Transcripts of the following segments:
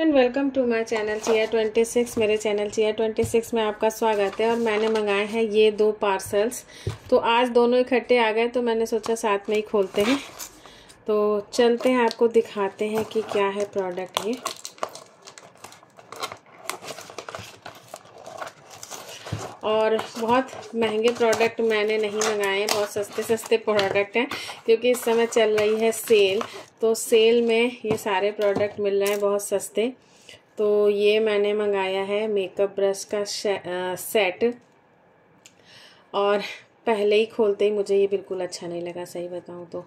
And welcome to my channel Chia twenty six मेरे channel chia twenty six में आपका स्वागत है और मैंने मंगाए हैं ये दो पार्सल्स तो आज दोनों इकट्ठे आ गए तो मैंने सोचा साथ में ही खोलते हैं। तो चलते हैं आपको दिखाते हैं कि क्या है प्रोडक्ट ये। और बहुत महँगे प्रोडक्ट मैंने नहीं मंगाए, बहुत सस्ते सस्ते प्रोडक्ट हैं, क्योंकि इस समय चल रही है सेल तो सेल में ये सारे प्रोडक्ट मिल रहे हैं बहुत सस्ते। तो ये मैंने मंगाया है मेकअप ब्रश का सेट और पहले ही खोलते ही मुझे ये बिल्कुल अच्छा नहीं लगा, सही बताऊँ तो।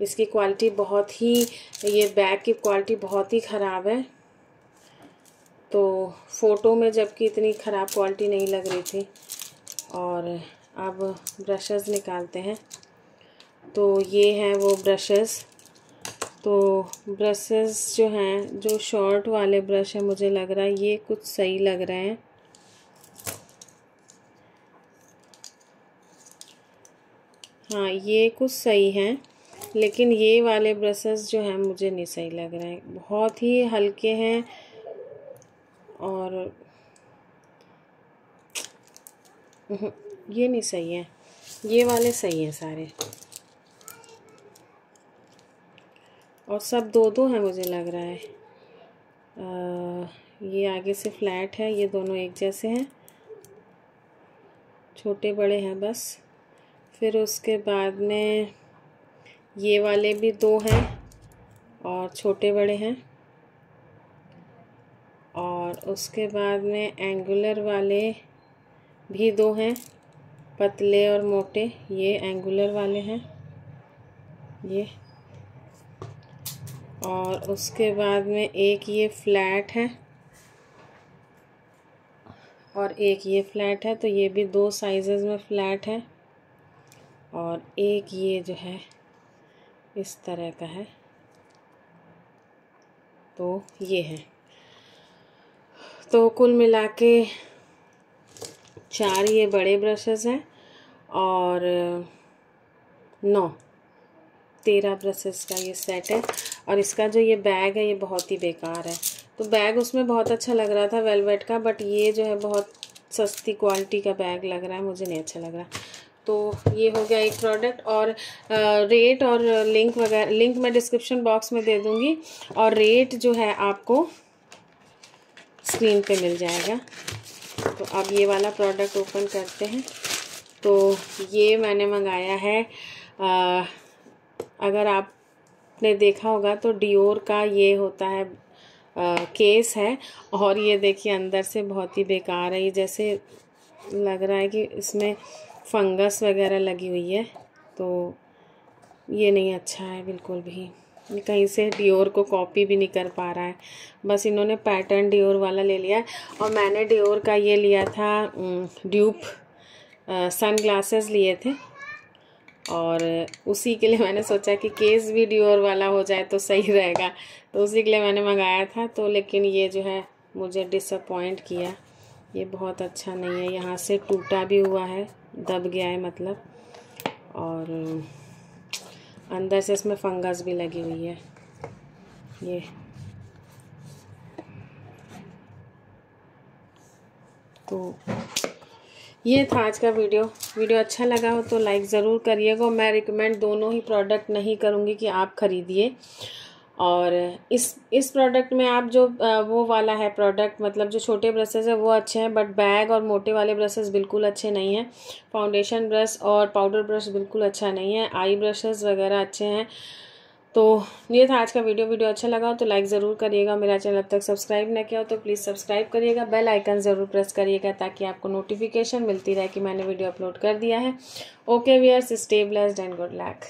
इसकी क्वालिटी बहुत ही, ये बैग की क्वालिटी बहुत ही ख़राब है। तो फ़ोटो में जबकि इतनी ख़राब क्वालिटी नहीं लग रही थी। और अब ब्रशेस निकालते हैं। तो ये हैं वो ब्रशेस तो ब्रशेस जो हैं, जो शॉर्ट वाले ब्रश हैं, मुझे लग रहा है ये कुछ सही लग रहे हैं। हाँ ये कुछ सही हैं, लेकिन ये वाले ब्रशेस जो हैं, मुझे नहीं सही लग रहे हैं। बहुत ही हल्के हैं और ये नहीं सही है। ये वाले सही हैं सारे। और सब दो दो हैं मुझे लग रहा है। आ, ये आगे से फ्लैट है ये दोनों एक जैसे हैं। छोटे बड़े हैं बस। फिर उसके बाद में ये वाले भी दो हैं और छोटे बड़े हैं। और उसके बाद में एंगुलर वाले भी दो हैं, पतले और मोटे। ये एंगुलर वाले हैं, ये। और उसके बाद में एक ये फ्लैट है, और एक ये फ्लैट है तो ये भी दो साइजेस में फ्लैट है। और एक ये जो है, इस तरह का है। तो ये है। तो कुल मिला के चार ये बड़े ब्रशेस हैं और नौ। तेरह ब्रशेस का ये सेट है और इसका जो ये बैग है ये बहुत ही बेकार है। तो बैग उसमें बहुत अच्छा लग रहा था वेलवेट का बट ये जो है बहुत सस्ती क्वालिटी का बैग लग रहा है, मुझे नहीं अच्छा लग रहा। तो ये हो गया एक प्रोडक्ट और रेट और लिंक वगैरह लिंक मैं डिस्क्रिप्शन बॉक्स में दे दूँगी। और रेट जो है आपको स्क्रीन पे मिल जाएगा। तो अब ये वाला प्रोडक्ट ओपन करते हैं। तो ये मैंने मंगाया है। आ, अगर आपने देखा होगा तो डियोर का ये होता है आ, केस है। और ये देखिए अंदर से बहुत ही बेकार है। ये जैसे लग रहा है कि इसमें फंगस वगैरह लगी हुई है। तो ये नहीं अच्छा है बिल्कुल भी। कहीं से डियोर को कॉपी भी नहीं कर पा रहा है। बस इन्होंने पैटर्न डियोर वाला ले लिया है। और मैंने डियोर का ये लिया था ड्यूप सन ग्लासेस लिए थे। और उसी के लिए मैंने सोचा कि केस भी डियोर वाला हो जाए तो सही रहेगा। तो उसी के लिए मैंने मंगाया था तो लेकिन ये जो है, मुझे डिसअपॉइंट किया। ये बहुत अच्छा नहीं है। यहाँ से टूटा भी हुआ है, दब गया है मतलब। और अंदर से इसमें फंगस भी लगी हुई है। ये। तो ये था आज का वीडियो। वीडियो अच्छा लगा हो तो लाइक ज़रूर करिएगा मैं रिकमेंड दोनों ही प्रोडक्ट नहीं करूँगी कि आप ख़रीदिए। और इस इस प्रोडक्ट में आप जो वो वाला है प्रोडक्ट मतलब जो छोटे ब्रशेस है, वो अच्छे हैं बट बैग और मोटे वाले ब्रशेज़ बिल्कुल अच्छे नहीं हैं। फाउंडेशन ब्रश और पाउडर ब्रश बिल्कुल अच्छा नहीं है। आई ब्रशेज़ वगैरह अच्छे हैं। तो ये था आज का वीडियो वीडियो अच्छा लगा तो लाइक ज़रूर करिएगा। मेरा चैनल अब तक सब्सक्राइब ना किया हो तो प्लीज़ सब्सक्राइब करिएगा। बेल आइकन ज़रूर प्रेस करिएगा ताकि आपको नोटिफिकेशन मिलती रहे कि मैंने वीडियो अपलोड कर दिया है। Okay wears stay blessed and good luck